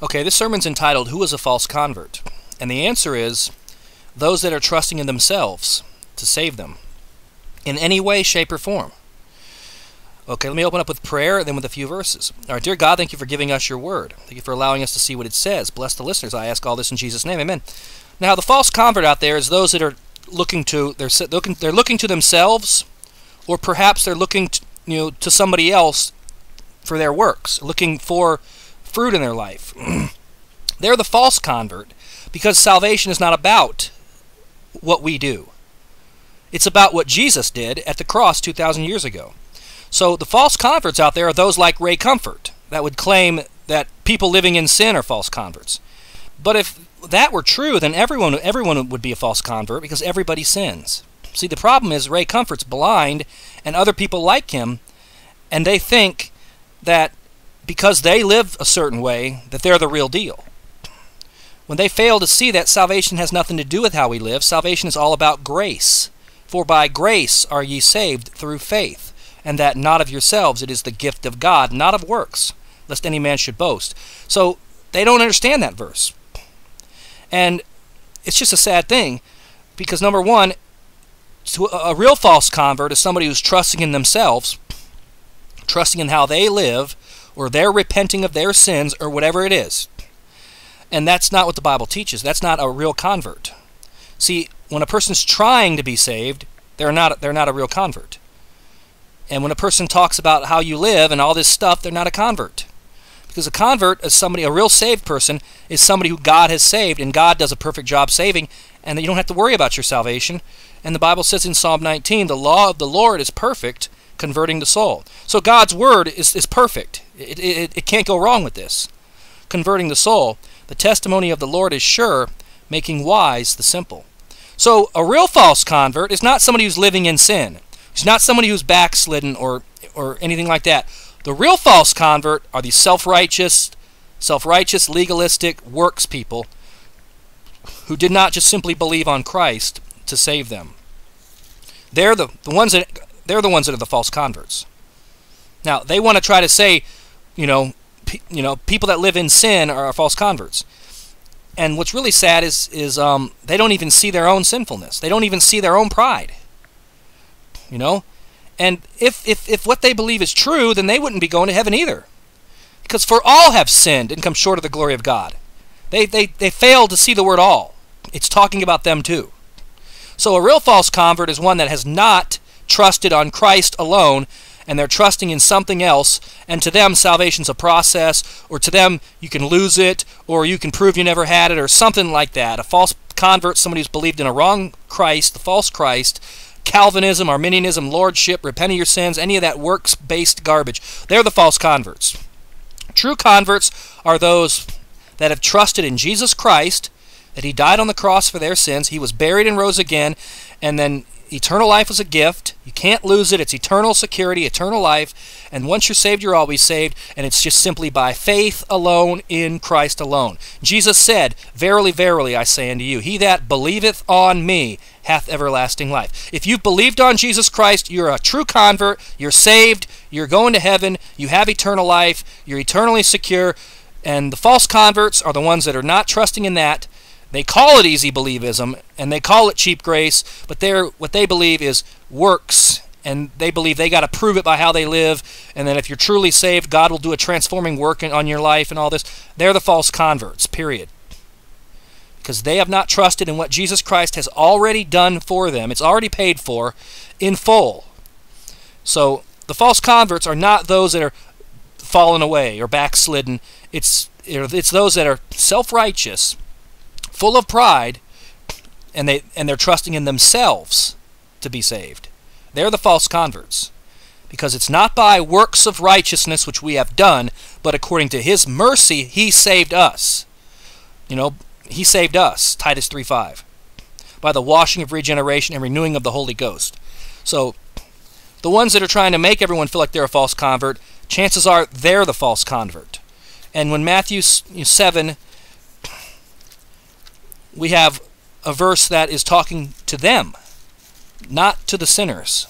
Okay, this sermon's entitled Who is a False Convert? And the answer is those that are trusting in themselves to save them in any way, shape, or form. Okay, let me open up with prayer, then with a few verses. All right, dear God, thank you for giving us your word. Thank you for allowing us to see what it says. Bless the listeners. I ask all this in Jesus' name. Amen. Now, the false convert out there is those that are looking to they're looking they're looking to themselves, or perhaps they're looking to, you know to somebody else for their works, looking for fruit in their life. They're the false convert because salvation is not about what we do. It's about what Jesus did at the cross 2,000 years ago. So the false converts out there are those like Ray Comfort that would claim that people living in sin are false converts. But if that were true, then everyone everyone would be a false convert because everybody sins. See, the problem is Ray Comfort's blind and other people like him and they think that because they live a certain way that they're the real deal. When they fail to see that salvation has nothing to do with how we live, salvation is all about grace. For by grace are ye saved through faith, and that not of yourselves, it is the gift of God, not of works, lest any man should boast. So they don't understand that verse. And it's just a sad thing because, number one, a real false convert is somebody who's trusting in themselves, trusting in how they live, or they're repenting of their sins or whatever it is. And that's not what the Bible teaches. That's not a real convert. See, when a person's trying to be saved, they're not they're not a real convert. And when a person talks about how you live and all this stuff, they're not a convert. Because a convert is somebody a real saved person is somebody who God has saved and God does a perfect job saving and that you don't have to worry about your salvation. And the Bible says in Psalm 19, the law of the Lord is perfect, converting the soul. So God's word is, is perfect. It, it, it can't go wrong with this. Converting the soul. The testimony of the Lord is sure, making wise the simple. So a real false convert is not somebody who's living in sin. It's not somebody who's backslidden or or anything like that. The real false convert are these self-righteous, self-righteous, legalistic works people who did not just simply believe on Christ to save them. They're the, the ones that they're the ones that are the false converts. Now, they want to try to say, you know, you know, people that live in sin are, false converts. And what's really sad is is um, they don't even see their own sinfulness. They don't even see their own pride. You know, and if if if what they believe is true, then they wouldn't be going to heaven either, because for all have sinned and come short of the glory of God. They they they fail to see the word all. It's talking about them too. So a real false convert is one that has not trusted on Christ alone and they're trusting in something else, and to them salvation's a process, or to them you can lose it, or you can prove you never had it, or something like that. A false convert, somebody who's believed in a wrong Christ, the false Christ, Calvinism, Arminianism, Lordship, repent of your sins, any of that works based garbage. They're the false converts. True converts are those that have trusted in Jesus Christ, that He died on the cross for their sins, He was buried and rose again, and then eternal life is a gift. You can't lose it. It's eternal security, eternal life. And once you're saved, you're always saved. And it's just simply by faith alone in Christ alone. Jesus said, Verily, verily, I say unto you, he that believeth on me hath everlasting life. If you've believed on Jesus Christ, you're a true convert. You're saved. You're going to heaven. You have eternal life. You're eternally secure. And the false converts are the ones that are not trusting in that they call it easy believism and they call it cheap grace, but they're what they believe is works and they believe they got to prove it by how they live and then if you're truly saved, God will do a transforming work on your life and all this. They're the false converts, period. Because they have not trusted in what Jesus Christ has already done for them. It's already paid for in full. So the false converts are not those that are fallen away or backslidden. It's it's those that are self-righteous full of pride, and they and they're trusting in themselves to be saved. They're the false converts. Because it's not by works of righteousness which we have done, but according to his mercy he saved us. You know, he saved us, Titus 3:5. By the washing of regeneration and renewing of the Holy Ghost. So the ones that are trying to make everyone feel like they're a false convert, chances are they're the false convert. And when Matthew 7 we have a verse that is talking to them, not to the sinners.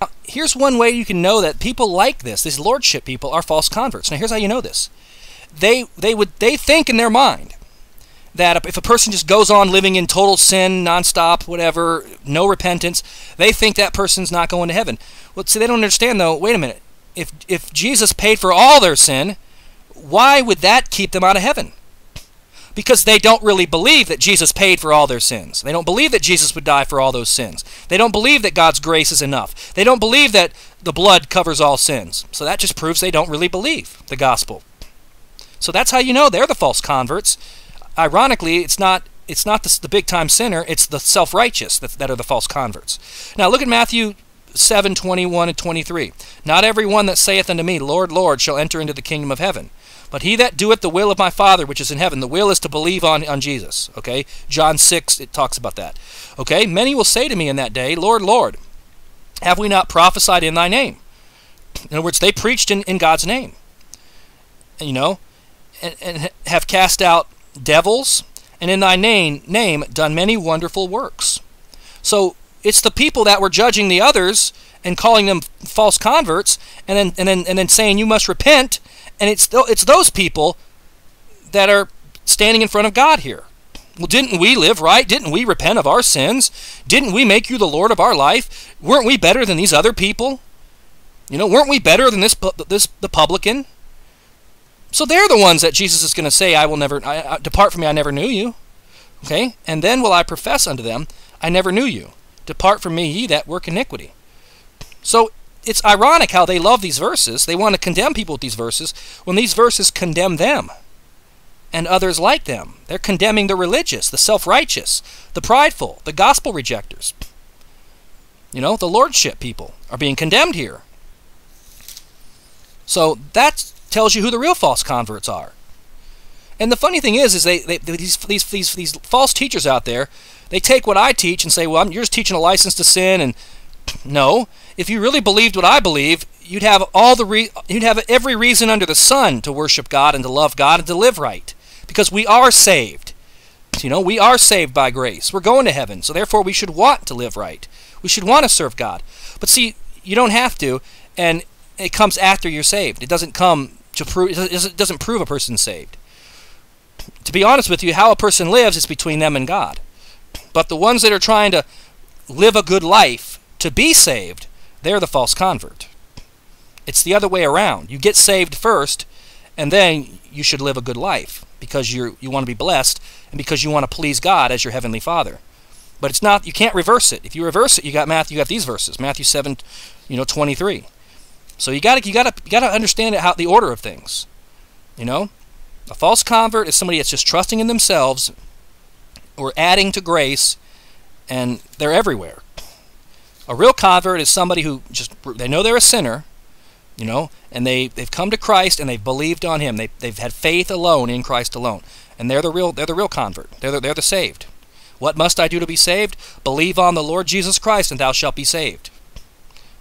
Now, here's one way you can know that people like this, these lordship people, are false converts. Now, here's how you know this. they they would they think in their mind that if a person just goes on living in total sin, nonstop, whatever, no repentance, they think that person's not going to heaven. Well, see, they don't understand though. Wait a minute. If if Jesus paid for all their sin, why would that keep them out of heaven? Because they don't really believe that Jesus paid for all their sins. They don't believe that Jesus would die for all those sins. They don't believe that God's grace is enough. They don't believe that the blood covers all sins. So that just proves they don't really believe the gospel. So that's how you know they're the false converts ironically, it's not it's not the, the big time sinner, it's the self righteous that, that are the false converts. Now look at Matthew 7 21 and 23. Not every one that saith unto me, Lord, Lord, shall enter into the kingdom of heaven. But he that doeth the will of my Father which is in heaven, the will is to believe on, on Jesus. Okay? John 6, it talks about that. Okay? Many will say to me in that day, Lord, Lord, have we not prophesied in thy name? In other words, they preached in, in God's name. And, you know, and, and have cast out devils, and in thy name, name done many wonderful works. So it's the people that were judging the others and calling them false converts, and then and then and then saying you must repent, and it's it's those people that are standing in front of God here. Well, didn't we live right? Didn't we repent of our sins? Didn't we make you the Lord of our life? Weren't we better than these other people? You know, weren't we better than this this the publican? So they're the ones that Jesus is going to say, I will never, I, I, depart from me, I never knew you. Okay? And then will I profess unto them, I never knew you. Depart from me, ye that work iniquity. So it's ironic how they love these verses. They want to condemn people with these verses when these verses condemn them and others like them. They're condemning the religious, the self righteous, the prideful, the gospel rejectors. You know, the lordship people are being condemned here. So that tells you who the real false converts are. And the funny thing is, is they, they these, these these these false teachers out there, they take what I teach and say, well, I'm, you're just teaching a license to sin, and no, if you really believed what I believe, you'd have all the you'd have every reason under the sun to worship God and to love God and to live right, because we are saved. You know, we are saved by grace. We're going to heaven, so therefore we should want to live right. We should want to serve God. But see, you don't have to, and it comes after you're saved. It doesn't come to prove it doesn't prove a person's saved. To be honest with you, how a person lives is between them and God. But the ones that are trying to live a good life to be saved, they're the false convert. It's the other way around. You get saved first, and then you should live a good life because you you want to be blessed and because you want to please God as your heavenly Father. But it's not you can't reverse it. If you reverse it, you got Matthew, you got these verses, Matthew 7, you know, 23. So you got to you got to you got to understand it how the order of things. You know, a false convert is somebody that's just trusting in themselves or adding to grace, and they're everywhere. A real convert is somebody who just they know they're a sinner, you know, and they they've come to Christ and they've believed on Him. They they've had faith alone in Christ alone, and they're the real they're the real convert. They're the, they're the saved. What must I do to be saved? Believe on the Lord Jesus Christ, and thou shalt be saved.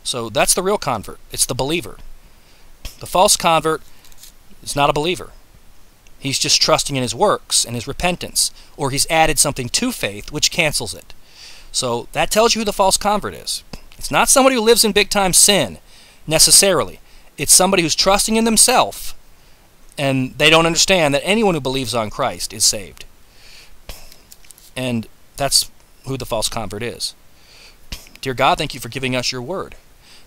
So that's the real convert. It's the believer. The false convert is not a believer. He's just trusting in his works and his repentance, or he's added something to faith which cancels it. So that tells you who the false convert is. It's not somebody who lives in big time sin, necessarily. It's somebody who's trusting in themselves, and they don't understand that anyone who believes on Christ is saved. And that's who the false convert is. Dear God, thank you for giving us your word.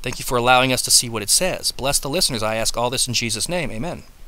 Thank you for allowing us to see what it says. Bless the listeners. I ask all this in Jesus' name. Amen.